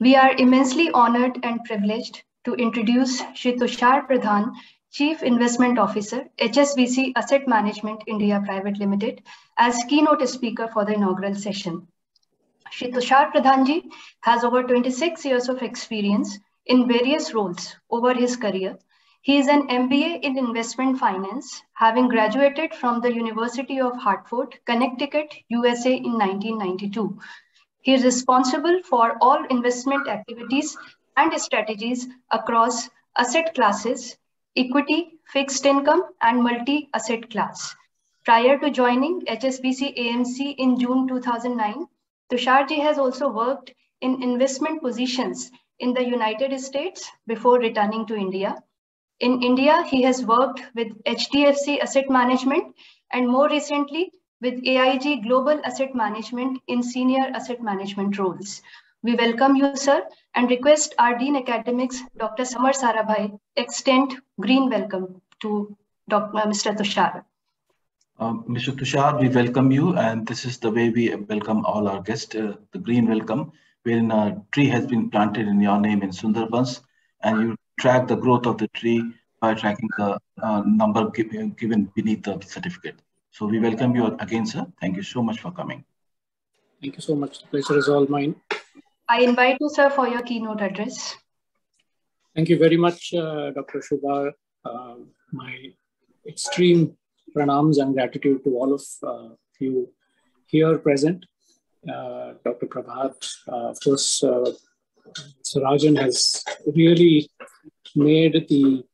We are immensely honored and privileged to introduce Shri Tushar Pradhan, Chief Investment Officer, HSBC Asset Management India Private Limited, as keynote speaker for the inaugural session. Shri Tushar Pradhanji has over 26 years of experience in various roles over his career. He is an MBA in investment finance, having graduated from the University of Hartford, Connecticut, USA in 1992. He is responsible for all investment activities and strategies across asset classes, equity, fixed income, and multi-asset class. Prior to joining HSBC AMC in June 2009, Tusharji has also worked in investment positions in the United States before returning to India. In India, he has worked with HDFC Asset Management and more recently with AIG Global Asset Management in senior asset management roles. We welcome you, sir, and request our Dean Academics, Dr. Samar Sarabhai, extend green welcome to Dr. Mr. Tushar. Um, Mr. Tushar, we welcome you, and this is the way we welcome all our guests, uh, the green welcome, wherein a tree has been planted in your name in Sundarbans, and you track the growth of the tree by tracking the uh, number given beneath the certificate. So we welcome you again, sir. Thank you so much for coming. Thank you so much. The pleasure is all mine. I invite you, sir, for your keynote address. Thank you very much, uh, Dr. Shubha. Uh, my extreme pranams and gratitude to all of uh, you here present. Uh, Dr. Prabhat, uh, of course, uh, Surajan has really made the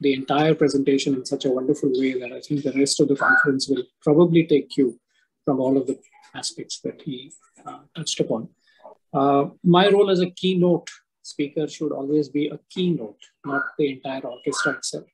the entire presentation in such a wonderful way that I think the rest of the conference will probably take you from all of the aspects that he uh, touched upon. Uh, my role as a keynote speaker should always be a keynote, not the entire orchestra itself.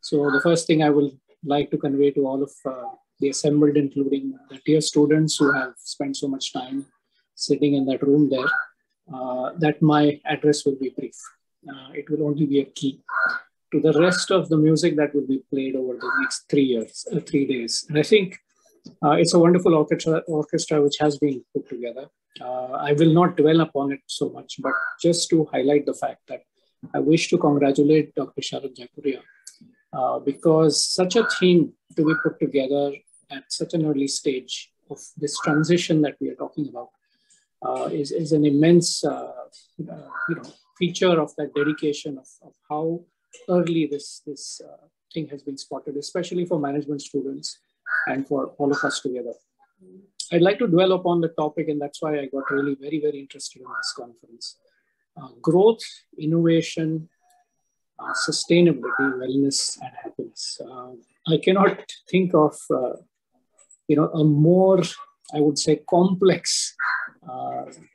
So the first thing I will like to convey to all of uh, the assembled, including the dear students who have spent so much time sitting in that room there, uh, that my address will be brief. Uh, it will only be a key to the rest of the music that will be played over the next three years, uh, three days. And I think uh, it's a wonderful orchestra, orchestra which has been put together. Uh, I will not dwell upon it so much, but just to highlight the fact that I wish to congratulate Dr. Sharad Jaipuria uh, because such a theme to be put together at such an early stage of this transition that we are talking about uh, is, is an immense uh, you know, feature of that dedication of, of how early this, this uh, thing has been spotted, especially for management students and for all of us together. I'd like to dwell upon the topic, and that's why I got really very, very interested in this conference. Uh, growth, innovation, uh, sustainability, wellness, and happiness. Uh, I cannot think of uh, you know a more, I would say, complex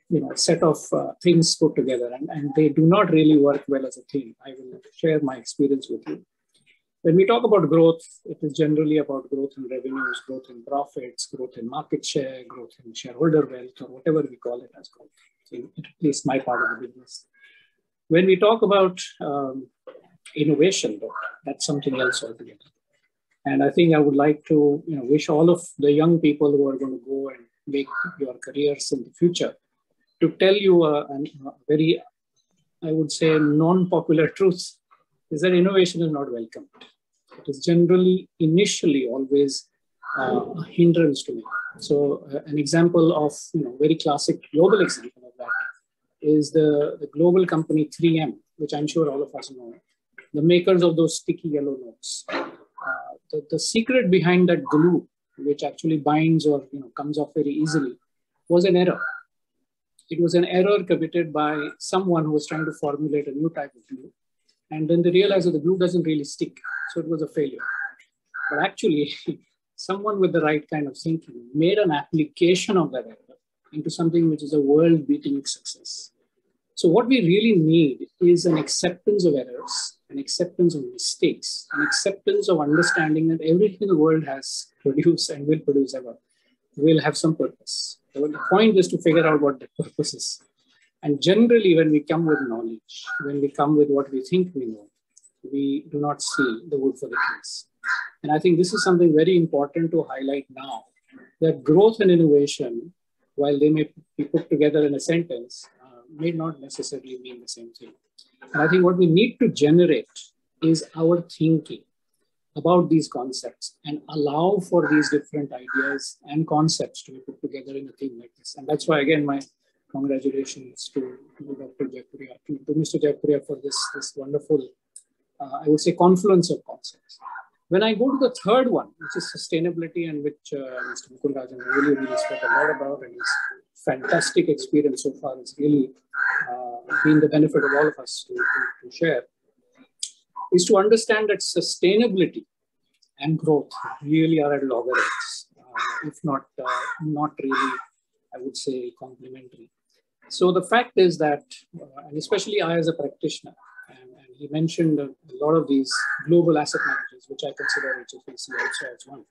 you know set of uh, things put together, and, and they do not really work well as a team. I will share my experience with you. When we talk about growth, it is generally about growth in revenues, growth in profits, growth in market share, growth in shareholder wealth, or whatever we call it as growth, in, at least my part of the business. When we talk about um, innovation, though, that's something else altogether. And I think I would like to you know, wish all of the young people who are going to go and make your careers in the future to tell you a, a very, I would say, non-popular truth is that innovation is not welcomed. It is generally, initially, always uh, a hindrance to me. So, uh, an example of you know very classic global example of that is the, the global company 3M, which I'm sure all of us know, the makers of those sticky yellow notes. Uh, the, the secret behind that glue, which actually binds or you know comes off very easily, was an error. It was an error committed by someone who was trying to formulate a new type of glue and then they realized that the glue doesn't really stick. So it was a failure. But actually, someone with the right kind of thinking made an application of that error into something which is a world beating success. So, what we really need is an acceptance of errors, an acceptance of mistakes, an acceptance of understanding that everything the world has produced and will produce ever will have some purpose. So the point is to figure out what the purpose is. And generally, when we come with knowledge, when we come with what we think we know, we do not see the wood for the trees. And I think this is something very important to highlight now that growth and innovation, while they may be put together in a sentence, may not necessarily mean the same thing. And I think what we need to generate is our thinking about these concepts and allow for these different ideas and concepts to be put together in a thing like this. And that's why, again, my congratulations to, to Dr. Jaipuria, to, to Mr. Jaipuria for this, this wonderful, uh, I would say, confluence of concepts. When I go to the third one, which is sustainability, and which uh, Mr. Mukund Rajan really, really spoke a lot about, and his fantastic experience so far. Has really uh, been the benefit of all of us to, to, to share. Is to understand that sustainability and growth really are at loggerheads, uh, if not uh, not really, I would say, complementary. So the fact is that, uh, and especially I as a practitioner, and, and he mentioned a, a, lot of these global asset managers, which I consider HSBC also as one,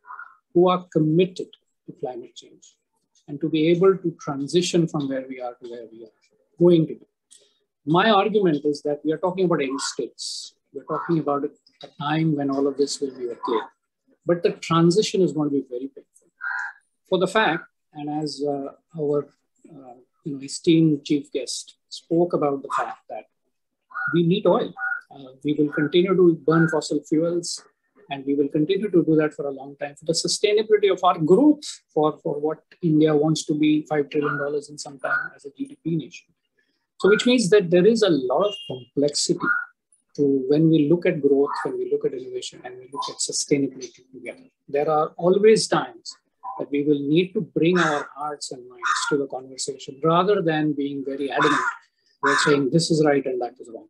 who are committed to climate change and to be able to transition from where we are to where we are going to be. My argument is that we are talking about end states we're talking about a time when all of this will be okay. But the transition is going to be very painful. For the fact, and as uh, our uh, you know, esteemed chief guest spoke about the fact that we need oil. Uh, we will continue to burn fossil fuels and we will continue to do that for a long time for the sustainability of our growth for, for what India wants to be $5 trillion in some time as a GDP nation. So which means that there is a lot of complexity to when we look at growth, when we look at innovation, and we look at sustainability together. There are always times that we will need to bring our hearts and minds to the conversation rather than being very adamant. We're saying this is right and that is wrong.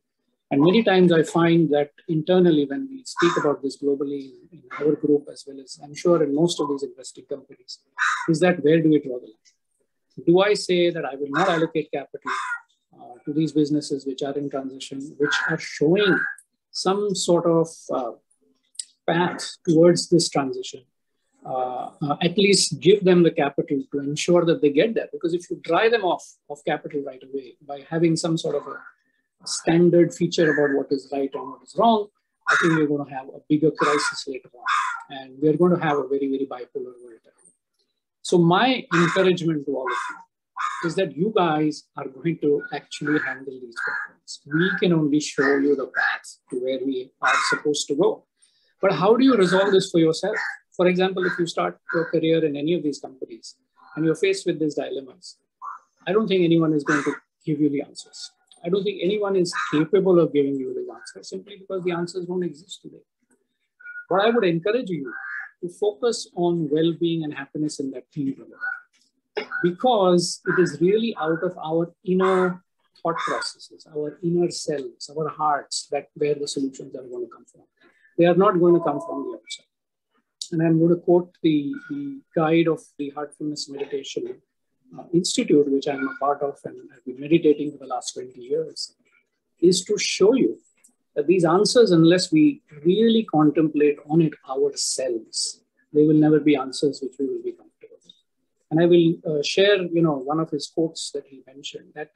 And many times I find that internally, when we speak about this globally in our group, as well as I'm sure in most of these investing companies, is that where do we draw the line? Do I say that I will not allocate capital uh, to these businesses which are in transition, which are showing some sort of uh, path towards this transition. Uh, uh, at least give them the capital to ensure that they get there. Because if you dry them off of capital right away by having some sort of a standard feature about what is right and what is wrong, I think we're going to have a bigger crisis later on. And we're going to have a very, very bipolar world. So my encouragement to all of you is that you guys are going to actually handle these problems. We can only show you the path to where we are supposed to go. But how do you resolve this for yourself? For example, if you start your career in any of these companies and you're faced with these dilemmas, I don't think anyone is going to give you the answers. I don't think anyone is capable of giving you the answer simply because the answers don't exist today. But I would encourage you to focus on well-being and happiness in that team because it is really out of our inner thought processes, our inner selves, our hearts, that where the solutions are going to come from. They are not going to come from the outside. And I'm going to quote the, the guide of the Heartfulness Meditation uh, Institute, which I'm a part of and have been meditating for the last 20 years, is to show you that these answers, unless we really contemplate on it ourselves, they will never be answers which we will become. And I will uh, share, you know, one of his quotes that he mentioned that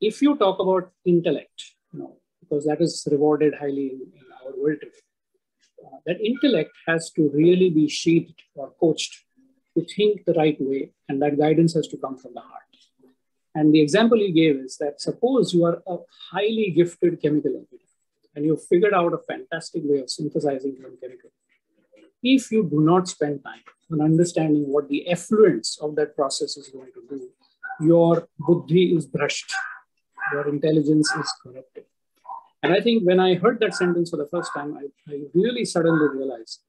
if you talk about intellect, you know, because that is rewarded highly in, in our world today, uh, that intellect has to really be sheathed or coached to think the right way, and that guidance has to come from the heart. And the example he gave is that suppose you are a highly gifted chemical engineer and you've figured out a fantastic way of synthesizing some chemical. If you do not spend time on understanding what the effluence of that process is going to do, your buddhi is bhrasht, your intelligence is corrupted. And I think when I heard that sentence for the first time, I, I really suddenly realized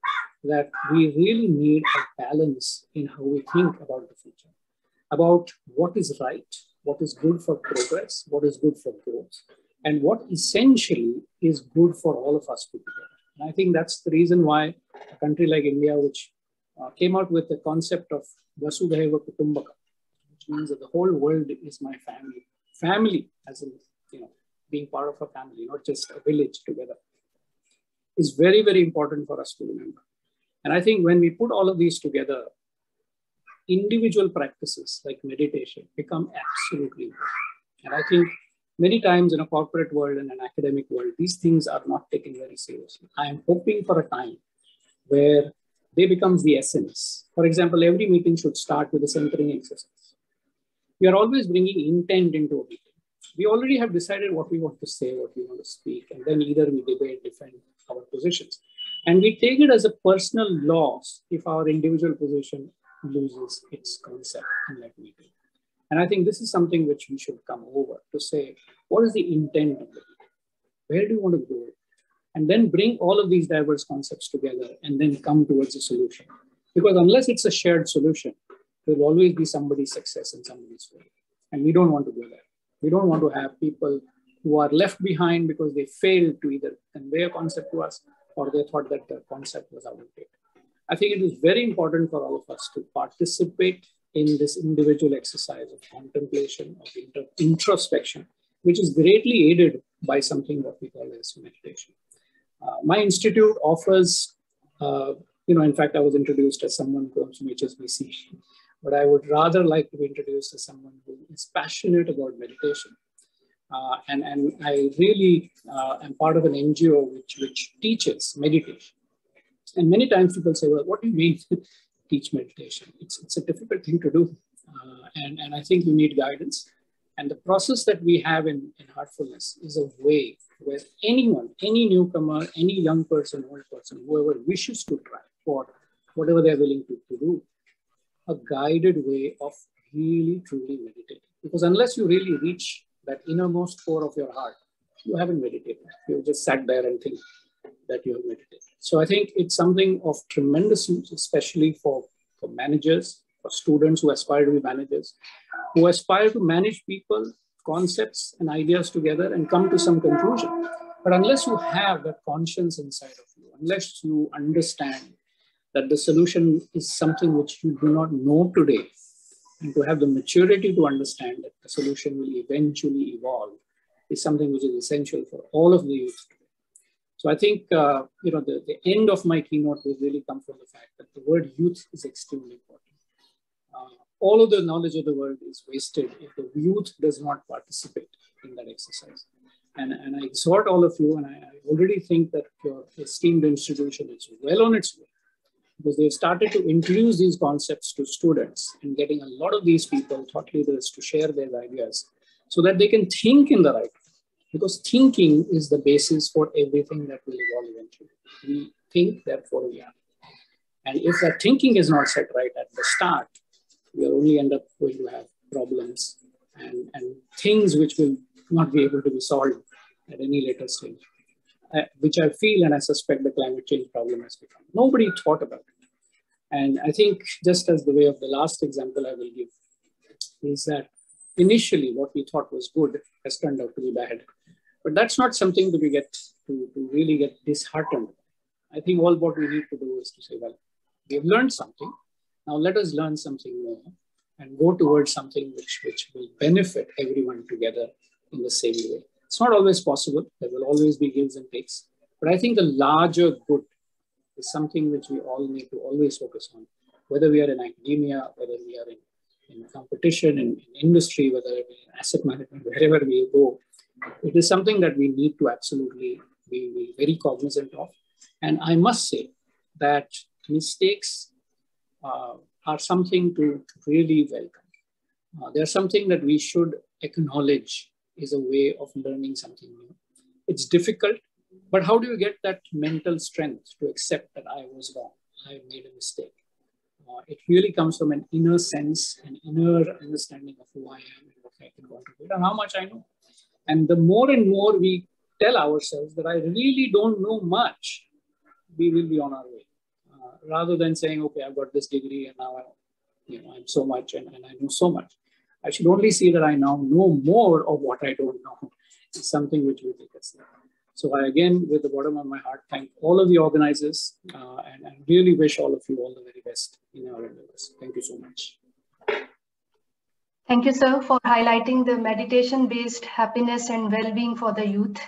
that we really need a balance in how we think about the future, about what is right, what is good for progress, what is good for growth, and what essentially is good for all of us together. And I think that's the reason why a country like India, which uh, came out with the concept of Vasudhaiva Kutumbakam, which means that the whole world is my family. Family, as in, you know, being part of a family, not just a village together, is very, very important for us to remember. And I think when we put all of these together, individual practices like meditation become absolutely important. And I think many times in a corporate world and an academic world, these things are not taken very seriously. I am hoping for a time where they becomes the essence. For example, every meeting should start with a centering exercise. We are always bringing intent into a meeting. we already have decided what we want to say, what we want to speak, and then either we debate, defend our positions. And we take it as a personal loss if our individual position loses its concept in that. And I think this is something which we should come over to say, what is the intent of? Where do you want to go? And then bring all of these diverse concepts together and then come towards a solution. Because unless it's a shared solution, there will always be somebody's success and somebody's failure. And we don't want to go there. We don't want to have people who are left behind because they failed to either convey a concept to us or they thought that the concept was outdated. I think it is very important for all of us to participate in this individual exercise of contemplation, of inter introspection, which is greatly aided by something what we call as meditation. Uh, my institute offers, uh, you know, in fact, I was introduced as someone who comes from HSBC, but I would rather like to be introduced as someone who is passionate about meditation uh, and, and I really uh, am part of an NGO which, which teaches meditation. And many times people say, well, what do you mean teach meditation? It's, it's a difficult thing to do. Uh, and, and I think you need guidance. And the process that we have in, in Heartfulness is a way where anyone, any newcomer, any young person, old person, whoever wishes to try for whatever they're willing to, to do, a guided way of really, truly meditating. Because unless you really reach that innermost core of your heart, you haven't meditated. You just sat there and think that you have meditated. So I think it's something of tremendous use, especially for, for managers, for students who aspire to be managers, who aspire to manage people, concepts, and ideas together and come to some conclusion. But unless you have that conscience inside of you, unless you understand that the solution is something which you do not know today, and to have the maturity to understand that the solution will eventually evolve is something which is essential for all of the youth. So I think, uh, you know, the, the end of my keynote will really come from the fact that the word youth is extremely important. Uh, all of the knowledge of the world is wasted if the youth does not participate in that exercise. And, and I exhort all of you, and I, I already think that your esteemed institution is well on its way because they've started to introduce these concepts to students and getting a lot of these people, thought leaders, to share their ideas so that they can think in the right way. Because thinking is the basis for everything that will evolve eventually. We think, therefore we are. And if that thinking is not set right at the start, we'll only end up going to have problems and, and things which will not be able to be solved at any later stage. Uh, which I feel and I suspect the climate change problem has become. Nobody thought about it. And I think, just as the way of the last example I will give, is that initially what we thought was good has turned out to be bad. But that's not something that we get to, to really get disheartened. I think all what we need to do is to say, well, we have learned something. Now let us learn something more and go towards something which, which will benefit everyone together in the same way. It's not always possible. There will always be gives and takes. But I think the larger good is something which we all need to always focus on, whether we are in academia, whether we are in, in competition, in, in industry, whether we in asset management, wherever we go. It is something that we need to absolutely be, be very cognizant of. And I must say that mistakes uh, are something to really welcome. Uh, they're something that we should acknowledge is a way of learning something new. It's difficult, but how do you get that mental strength to accept that I was wrong? I made a mistake. Uh, it really comes from an inner sense, an inner understanding of who I am and what I can contribute and how much I know. And the more and more we tell ourselves that I really don't know much, we will be on our way. Uh, rather than saying, okay, I've got this degree and now I, you know, I'm so much and, and I know so much. I should only see that I now know more of what I don't know. It's something which will take us there. So I again, with the bottom of my heart, thank all of the organizers uh, and I really wish all of you all the very best in our endeavors. Thank you so much. Thank you, sir, for highlighting the meditation-based happiness and well-being for the youth.